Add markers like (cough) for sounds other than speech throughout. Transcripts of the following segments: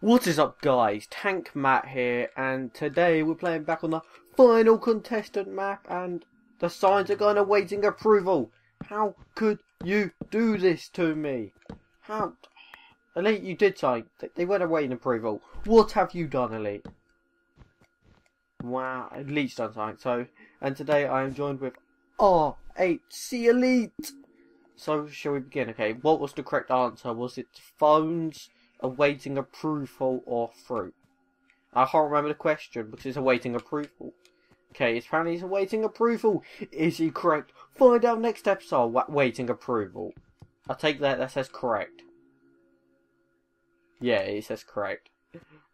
What is up guys, Tank Matt here and today we're playing back on the final contestant map and the signs are going awaiting approval. How could you do this to me? How... Elite, you did sign. They went awaiting approval. What have you done, Elite? Wow, Elite's done something. So, and today I am joined with R8C Elite. So, shall we begin? Okay, what was the correct answer? Was it phones? Awaiting approval or fruit? I can't remember the question because it's awaiting approval. Okay, apparently he's awaiting approval. Is he correct? Find out next episode. Waiting approval. I take that that says correct. Yeah, it says correct.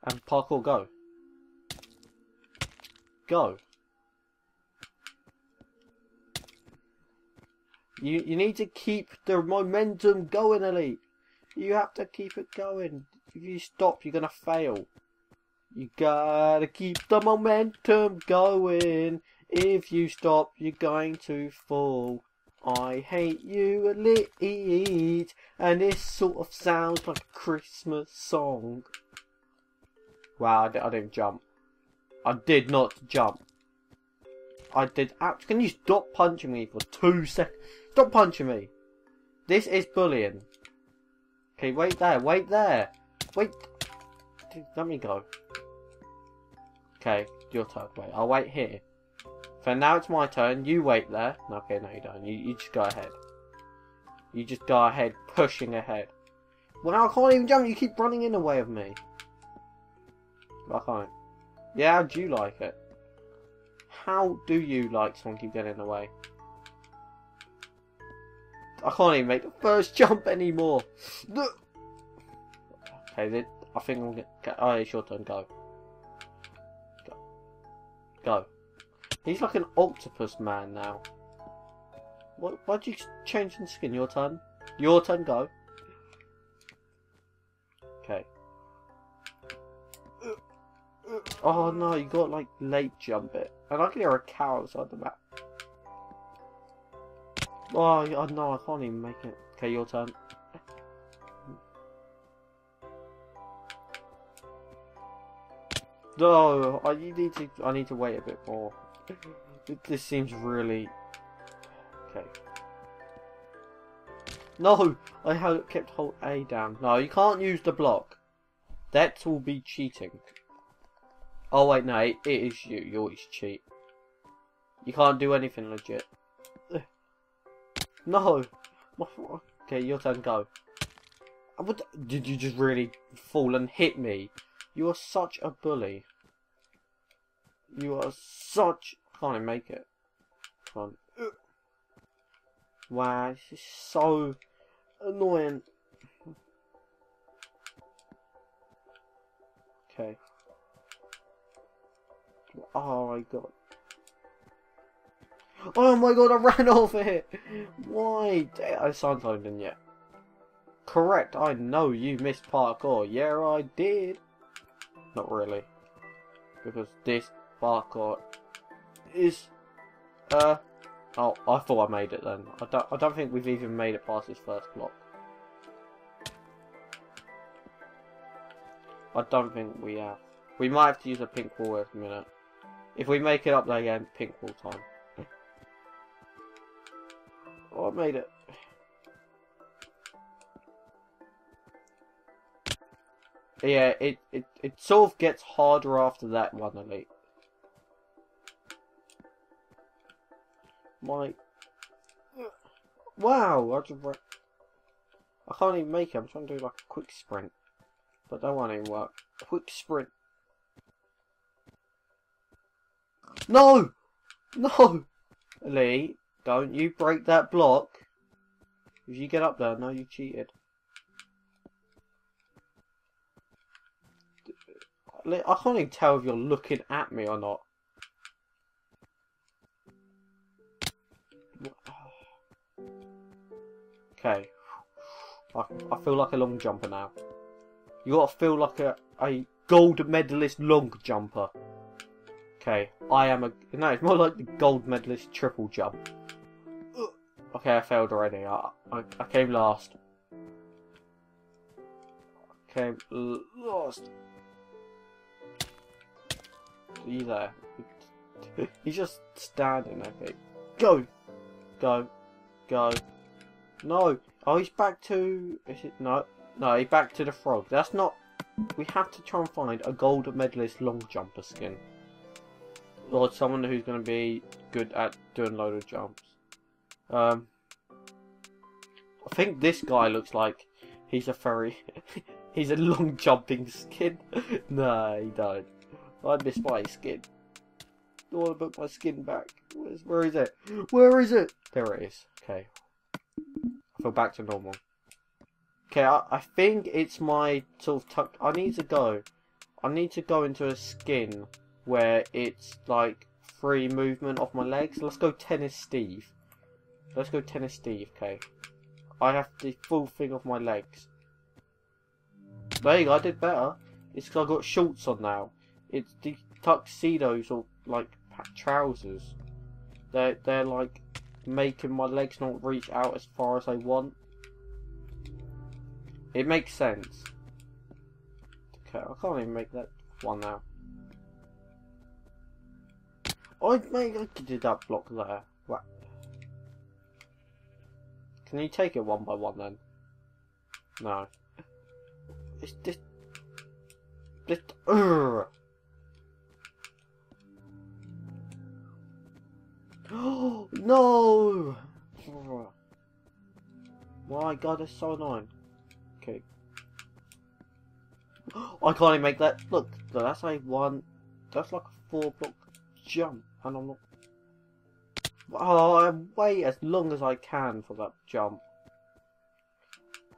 And parkour, go. Go. You you need to keep the momentum going, Elite. You have to keep it going. If you stop, you're gonna fail. You gotta keep the momentum going. If you stop, you're going to fall. I hate you, Elite, and this sort of sounds like a Christmas song. Wow, I, I didn't jump. I did not jump. I did. Can you stop punching me for two seconds? Stop punching me. This is bullying. Okay, wait there, wait there. Wait. Let me go. Okay, your turn. Wait, I'll wait here. For now it's my turn. You wait there. Okay, no you don't. You, you just go ahead. You just go ahead, pushing ahead. Well, I can't even jump. You keep running in the way of me. I can't. Yeah, how do you like it? How do you like someone keep getting in the way? I can't even make the first (laughs) jump anymore. Okay, then I think I'm gonna. Get, oh, it's your turn. Go. Go. Go. He's like an octopus man now. What? Why'd you change in skin? Your turn. Your turn. Go. Okay. Uh, uh, oh no, you got like late jump it, and I can hear a cow outside the map. Oh, oh no, I can't even make it. Okay, your turn. No, I need to. I need to wait a bit more. This seems really okay. No, I have kept hold A down. No, you can't use the block. That will be cheating. Oh wait, no, it is you. You always cheat. You can't do anything legit. No! Okay, your turn, go. Uh, Would, did you just really fall and hit me? You are such a bully. You are such... Can't even make it. Come on. Wow, this is so annoying. Okay. Oh my god. Oh my god, I ran (laughs) over it! Why? I signed in yet. Correct, I know you missed parkour. Yeah, I did. Not really. Because this parkour is... Uh... Oh, I thought I made it then. I don't, I don't think we've even made it past this first block. I don't think we have. We might have to use a pink wall a minute. If we make it up there again, pink wall time. Oh, I made it. Yeah, it, it, it sort of gets harder after that one, Elite. My... Wow, I just... I can't even make it. I'm trying to do like a quick sprint. But that won't even work. Quick sprint. No! No! Elite. Don't you break that block. If you get up there, no, you cheated. I can't even tell if you're looking at me or not. Okay. I, I feel like a long jumper now. You gotta feel like a, a gold medalist long jumper. Okay, I am a... No, it's more like the gold medalist triple jump. Okay, I failed already. I, I, I came last. Lost. Are you there? (laughs) He's just standing, okay. Go! Go. Go. No! Oh, he's back to... Is it... No. No, he's back to the frog. That's not... We have to try and find a gold medalist long jumper skin. Or someone who's going to be good at doing load of jumps. Um... I think this guy looks like he's a furry. (laughs) he's a long jumping skin. (laughs) no, he don't. I miss my skin. I want to put my skin back. Where's, where is it? Where is it? There it is. Okay. I feel back to normal. Okay, I, I think it's my sort of tuck. I need to go. I need to go into a skin where it's like free movement of my legs. Let's go tennis Steve. Let's go tennis Steve, okay. I have the full thing of my legs. There you go, I did better. It's because I got shorts on now. It's the tuxedos or like trousers. They're they're like making my legs not reach out as far as I want. It makes sense. Okay, I can't even make that one now. I made I did that block there. Can you take it one by one then? No. It's just. Just. Urgh. (gasps) no! My god, it's so annoying. Okay. (gasps) I can't even make that. Look, that's like one. That's like a four block jump, and I'm not. Oh, I wait as long as I can for that jump.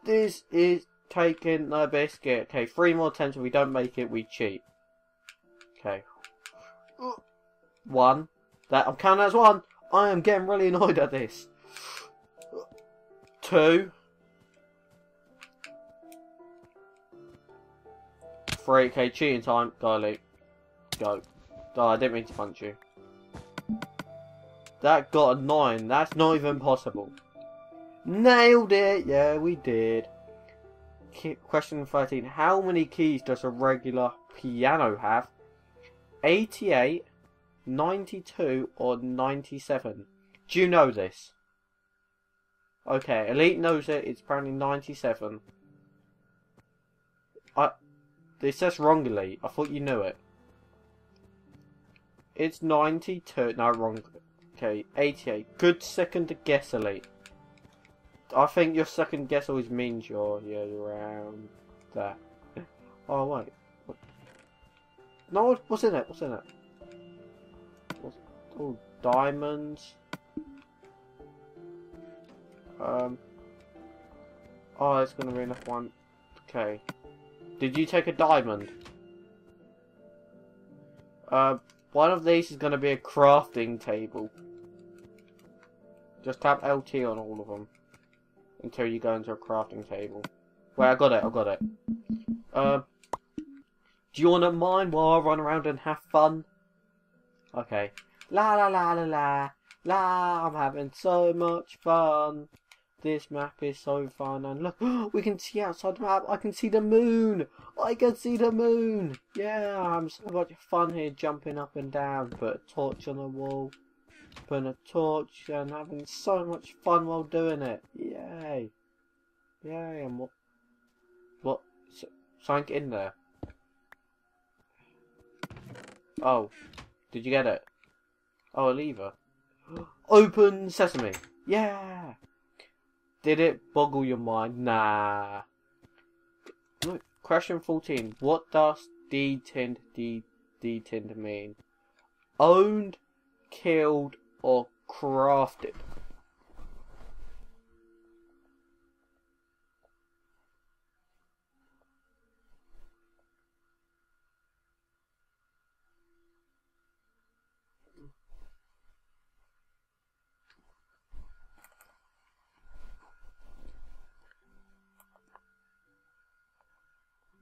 This is taking the biscuit. Okay, three more attempts. If we don't make it, we cheat. Okay. One. That I'm counting as one. I am getting really annoyed at this. Two. Three. Okay, cheating time. Go, Go. Oh, I didn't mean to punch you. That got a 9. That's not even possible. Nailed it! Yeah, we did. Question 13. How many keys does a regular piano have? 88, 92, or 97? Do you know this? Okay, Elite knows it. It's apparently 97. I... This says wrong, Elite. I thought you knew it. It's 92. No, wrong. Okay, 88. Good second guess, Elite. I think your second guess always means you're, you're around there. oh, wait. No, what's in it? What's in it? What's, oh, diamonds. Um. Oh, it's gonna be enough one. Okay. Did you take a diamond? Uh, one of these is gonna be a crafting table. Just tap LT on all of them until you go into a crafting table. Wait, I got it, I got it. Uh, do you want to mine while I run around and have fun? Okay. La la la la la. La, I'm having so much fun. This map is so fun. And look, (gasps) we can see outside the map. I can see the moon. I can see the moon. Yeah, I'm so much fun here jumping up and down. Put a torch on the wall putting a torch and having so much fun while doing it. Yay. Yay, and what? What? Something in there. Oh. Did you get it? Oh, a lever. (gasps) Open sesame. Yeah. Did it boggle your mind? Nah. Look, question 14. What does de detinned mean? Owned, killed, or crafted.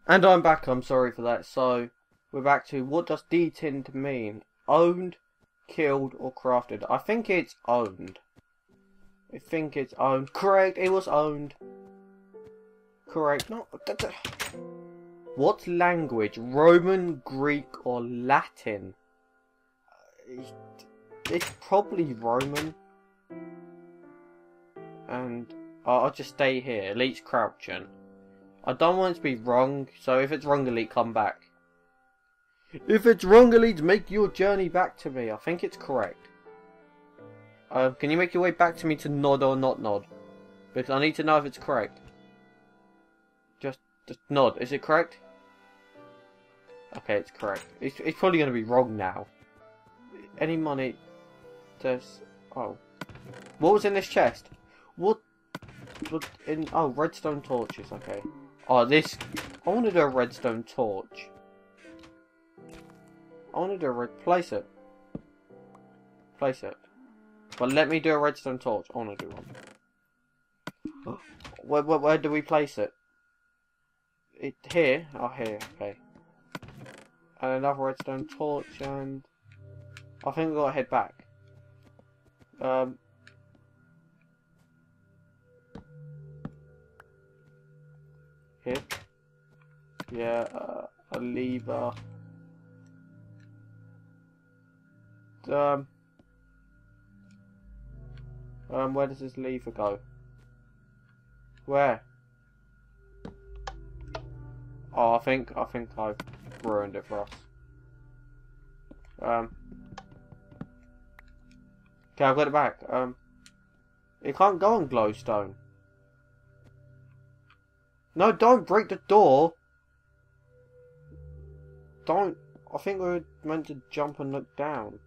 And I'm back, I'm sorry for that. So, we're back to what does detinned mean? Owned, killed or crafted. I think it's owned. I think it's owned. Correct, it was owned. Correct. No. What language? Roman, Greek, or Latin? Uh, It's probably Roman. And I'll just stay here. Elite's crouching. I don't want it to be wrong, so if it's wrong, Elite, come back. If it's wrong, Elite, make your journey back to me. I think it's correct. Uh, can you make your way back to me to nod or not nod? Because I need to know if it's correct. Just, just nod. Is it correct? Okay, it's correct. It's, it's probably going to be wrong now. Any money? There's... Oh. What was in this chest? What? What in... Oh, redstone torches. Okay. Oh, this... I want to do a redstone torch. I want to do a it. Place it. But let me do a redstone torch. I want to do one. (gasps) Where, where, where do we place it? It here? Oh, here. Okay. And another redstone torch, and I think we gotta head back. Um. Here. Yeah. Uh, a lever. Um. Um, where does this lever go? Where? Oh, I think I think I've ruined it for us. Um. Okay, I've got it back. Um. It can't go on glowstone. No, don't break the door. Don't. I think we are meant to jump and look down.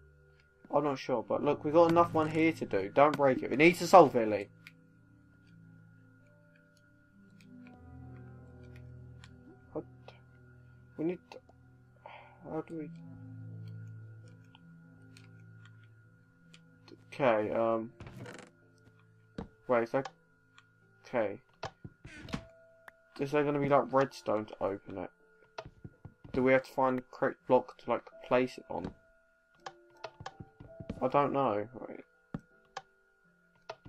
I'm not sure, but look, we've got enough one here to do. Don't break it. We need to solve it, Lee. What? We need to... How do we... Okay, um... Wait, is that... Okay. Is there going to be, like, redstone to open it? Do we have to find the correct block to, like, place it on? I don't know. Right.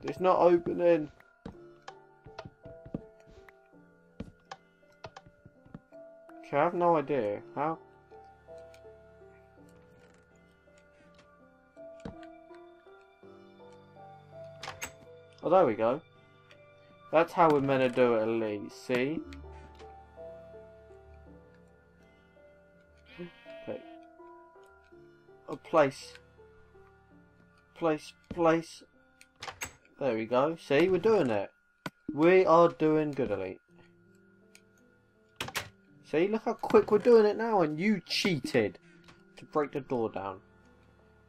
It's not opening. Okay, I have no idea. How? Oh, there we go. That's how we're meant to do it, Elite. See? Okay. A place place, place. There we go. See, we're doing it. We are doing good, Elite. See, look how quick we're doing it now, and you cheated to break the door down.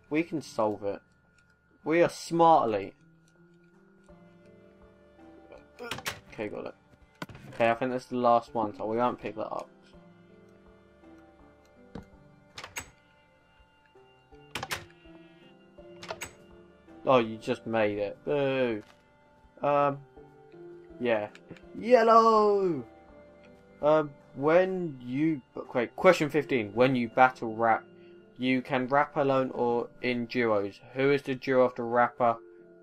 We can solve it. We are smart, Elite. Okay, got it. Okay, I think that's the last one, so we won't pick that up. Oh, you just made it. Boo. Um, yeah. Yellow! Um, when you... Okay, question 15. When you battle rap, you can rap alone or in duos. Who is the duo of the rapper?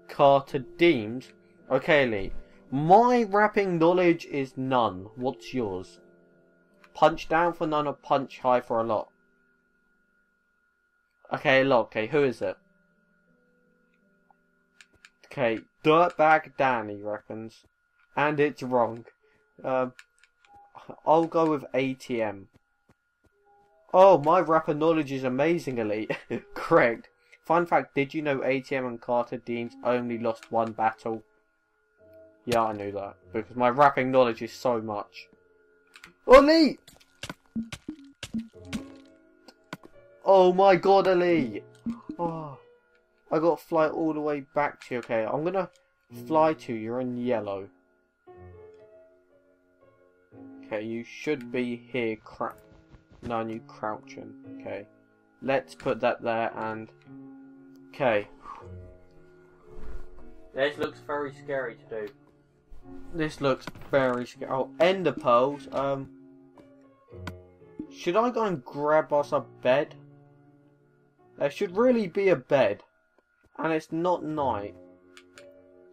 Carter Deems? Okay, Lee. My rapping knowledge is none. What's yours? Punch down for none or punch high for a lot? Okay, a lot. Okay, who is it? Okay, Dirtbag Danny reckons. And it's wrong. Um, I'll go with ATM. Oh, my rapper knowledge is amazing, Elite. (laughs) Correct. Fun fact, did you know ATM and Carter Deems only lost one battle? Yeah, I knew that. Because my rapping knowledge is so much. Elite! Oh my god, Elite! Oh. I got to fly all the way back to you. Okay, I'm gonna fly to you. You're in yellow. Okay, you should be here. Cra no, you crouching. Okay, let's put that there and. Okay. This looks very scary to do. This looks very scary. Oh, ender pearls. Um, should I go and grab us a bed? There should really be a bed. And it's not night.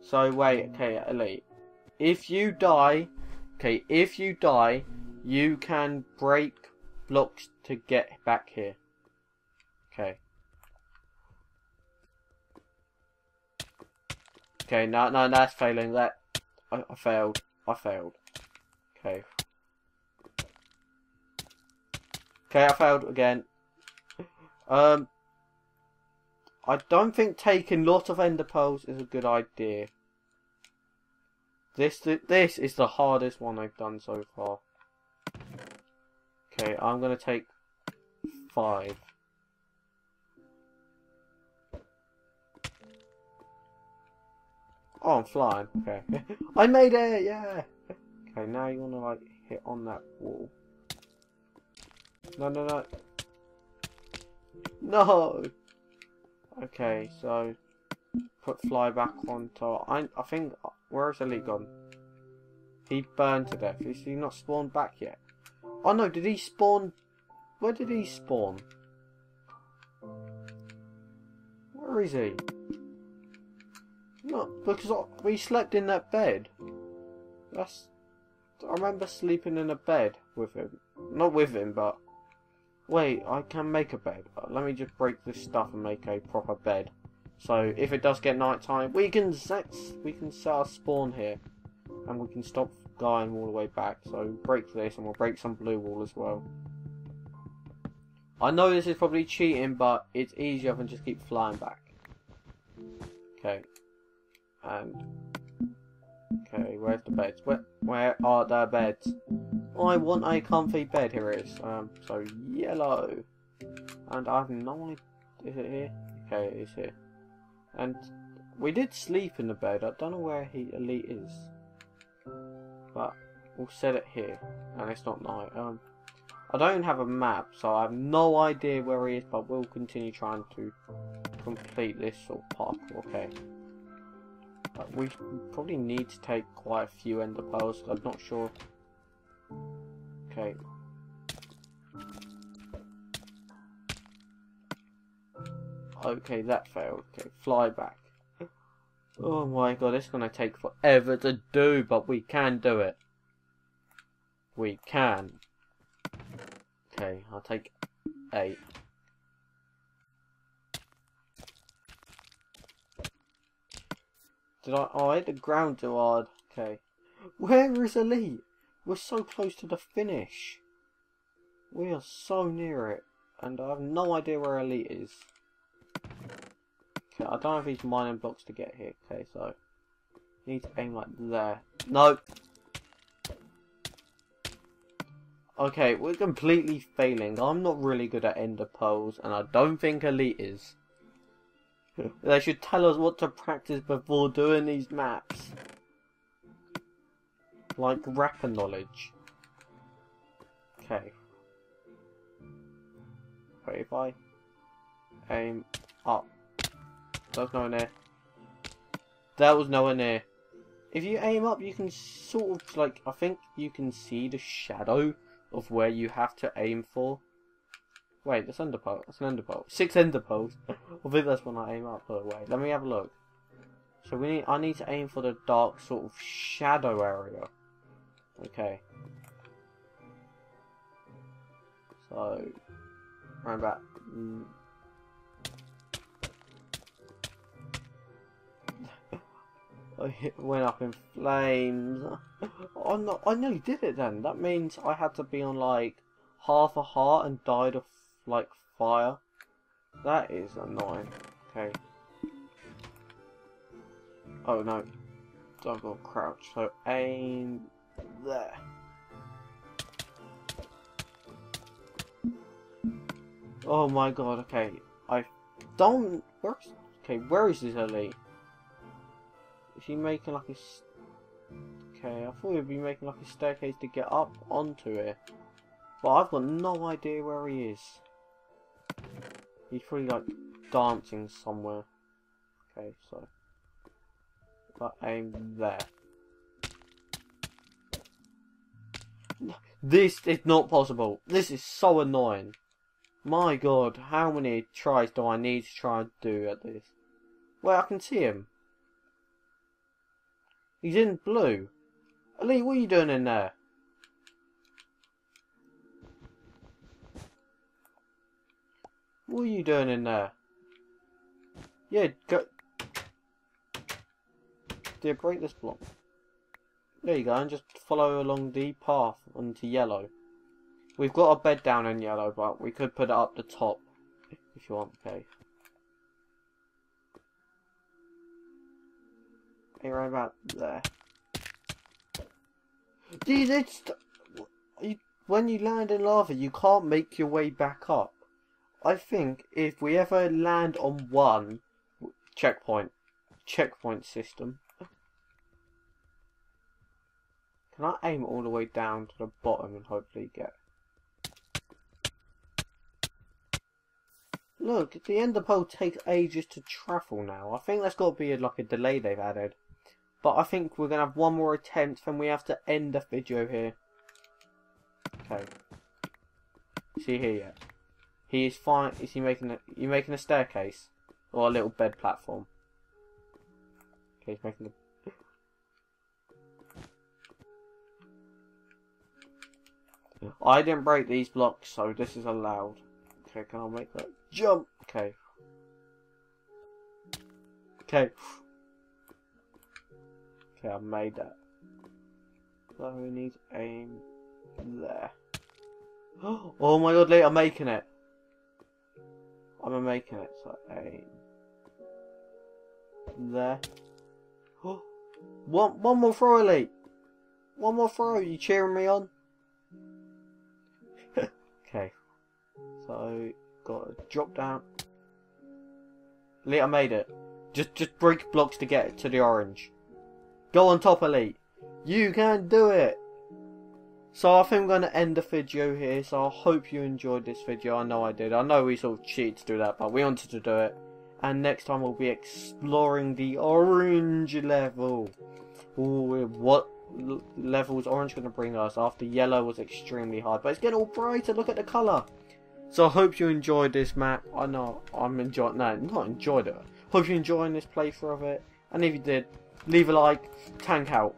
So wait, okay, Elite. If you die, okay, if you die, You can break blocks to get back here. Okay. Okay, no, no, that's failing. That I, I failed. I failed. Okay. Okay, I failed again. Um, I don't think taking lots of ender pearls is a good idea. This this is the hardest one I've done so far. Okay, I'm gonna take five. Oh, I'm flying. Okay. (laughs) I made it, yeah! Okay, now you wanna like hit on that wall. No, no, no. No! Okay, so put fly back on top. I, I think, where's Elite gone? He burned to death. Is he not spawned back yet? Oh no, did he spawn? Where did he spawn? Where is he? No, because we slept in that bed. That's. I remember sleeping in a bed with him. Not with him, but. Wait, I can make a bed. Uh, let me just break this stuff and make a proper bed. So if it does get night time, we can set we can set our spawn here, and we can stop going all the way back. So break this, and we'll break some blue wall as well. I know this is probably cheating, but it's easier than just keep flying back. Okay, and okay, where's the beds? Where where are the beds? I want a comfy bed. Here it is. Um, so yellow, and I have no idea. Is it here? Okay, it's here. And we did sleep in the bed. I don't know where he elite is, but we'll set it here, and it's not night. Um, I don't have a map, so I have no idea where he is, but we'll continue trying to complete this sort of parkour. Okay. We probably need to take quite a few ender pearls. I'm not sure Okay. Okay, that failed. Okay, fly back. Oh my god, it's gonna take forever to do, but we can do it. We can. Okay, I'll take eight. Did I? Oh, I hit the ground too hard. Okay. Where is Elite? We're so close to the finish. We are so near it. And I have no idea where Elite is. Okay, I don't have these mining blocks to get here. Okay, so... Need to aim like there. No! Okay, we're completely failing. I'm not really good at ender pearls, and I don't think Elite is. (laughs) they should tell us what to practice before doing these maps. Like rapper knowledge. Okay. Wait, if I aim up. That was nowhere near. That was nowhere near. If you aim up, you can sort of, like, I think you can see the shadow of where you have to aim for. Wait, that's ender pearl. That's an ender pearl. Six ender pearls. I think that's when I aim up. But wait, let me have a look. So we need, I need to aim for the dark sort of shadow area. Okay. So, around about. Mm, (laughs) I went up in flames. (laughs) Oh no, I nearly did it then. That means I had to be on like half a heart and died of like fire. That is annoying. Okay. Oh no. I've got crouch. So aim there. Oh my god, okay. I don't... Where's... Okay, where is this elite? Is he making like a... Okay, I thought he'd be making like a staircase to get up onto it. But I've got no idea where he is. He's probably like dancing somewhere. Okay, so... But aim there. This is not possible. This is so annoying. My god, how many tries do I need to try and do at this? Well, I can see him. He's in blue. Ali, what are you doing in there? What are you doing in there? Yeah, go. Dear, break this block. There you go, and just follow along the path onto yellow. We've got a bed down in yellow, but we could put it up the top if you want. Okay. Hey, right about there. Dude, it's when you land in lava, you can't make your way back up. I think if we ever land on one checkpoint, checkpoint system, can I aim all the way down to the bottom and hopefully get? Look, the ender pearl takes ages to travel now. I think that's got to be like a delay they've added. But I think we're going to have one more attempt and we have to end the video here. Okay. See here yet? He is fine. Is he making a? You making a staircase or a little bed platform? Okay, he's making the. I didn't break these blocks, so this is allowed. Okay, can I make that jump? Okay. Okay. Okay, I've made that. So we need aim there. (gasps) Oh my god, Lee, I'm making it. I'm making it, so aim there. (gasps) one, one more throw, Elite. One more throw. You cheering me on? (laughs) okay. So got to drop down. Elite, I made it. Just, just break blocks to get to the orange. Go on top, Elite. You can do it. So I think I'm going to end the video here. So I hope you enjoyed this video. I know I did. I know we sort of cheated to do that, but we wanted to do it. And next time we'll be exploring the orange level. Ooh, what level is orange going to bring us after yellow was extremely hard. But it's getting all brighter. Look at the colour. So I hope you enjoyed this map. I know I'm enjoying. No, not enjoyed it. Hope you're enjoying this playthrough of it. And if you did, leave a like. Tank out.